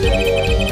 Música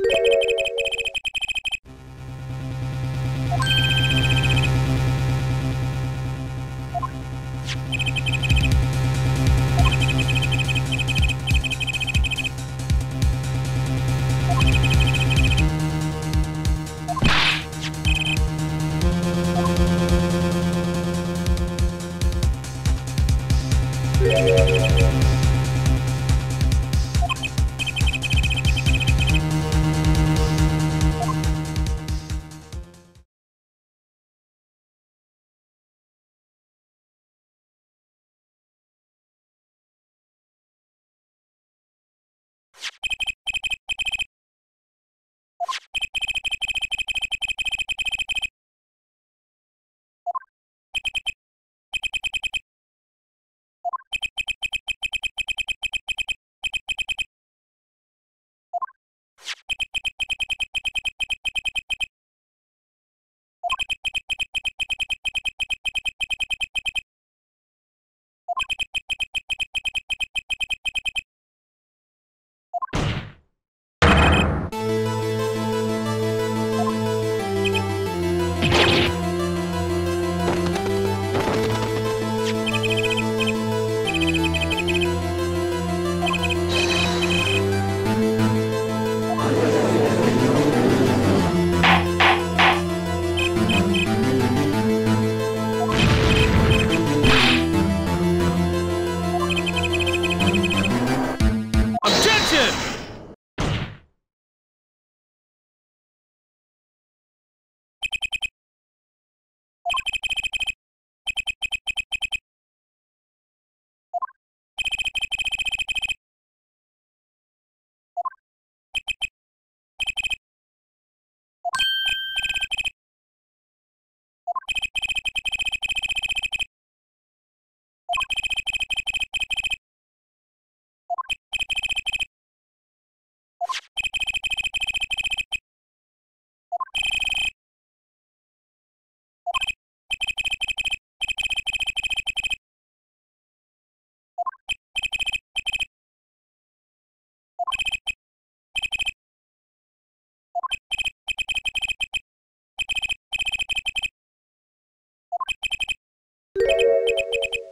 Música Thank you.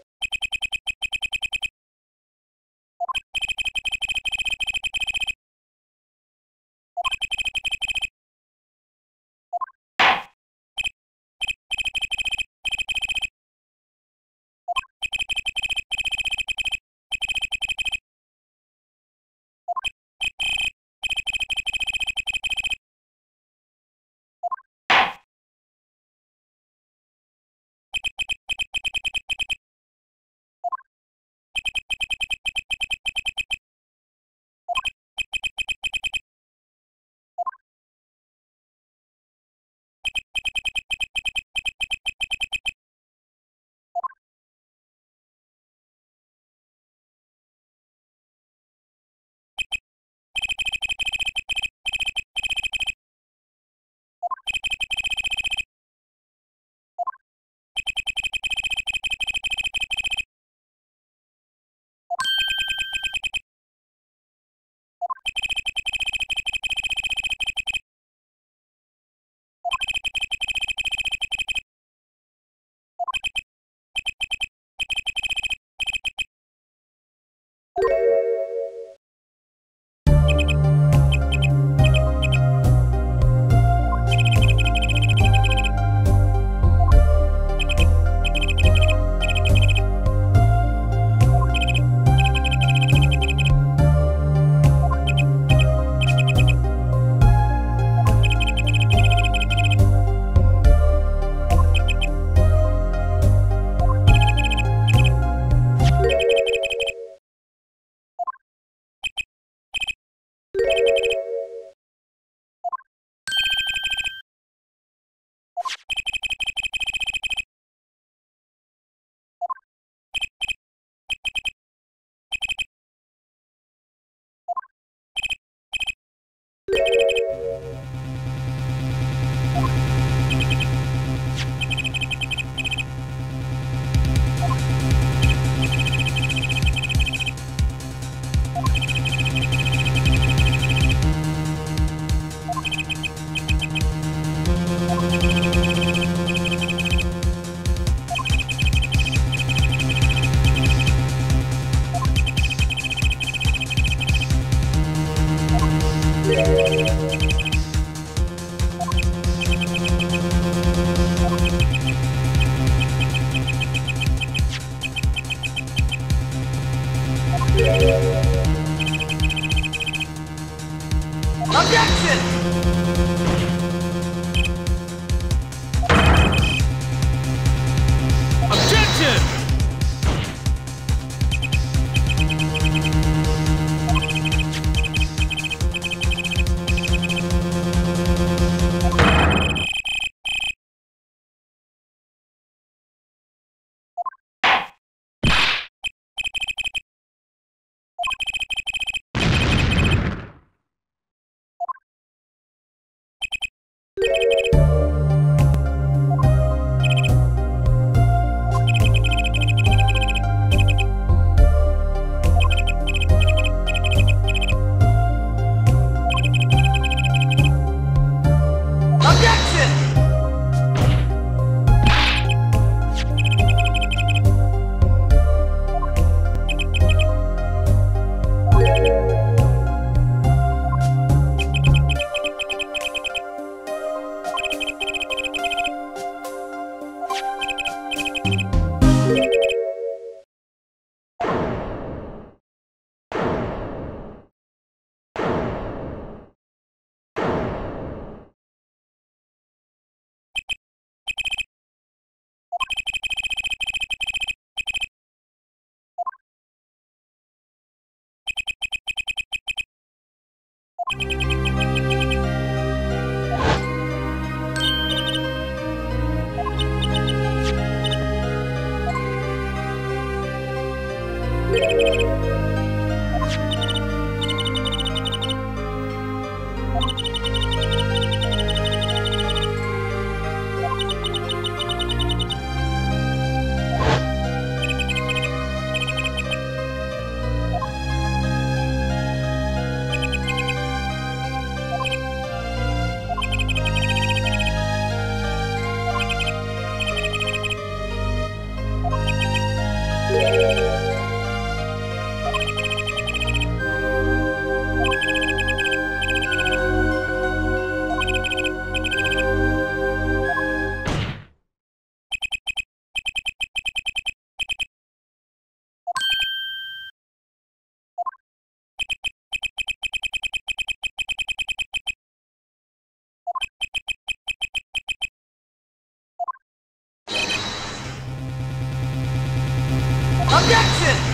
Objection!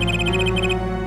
うん。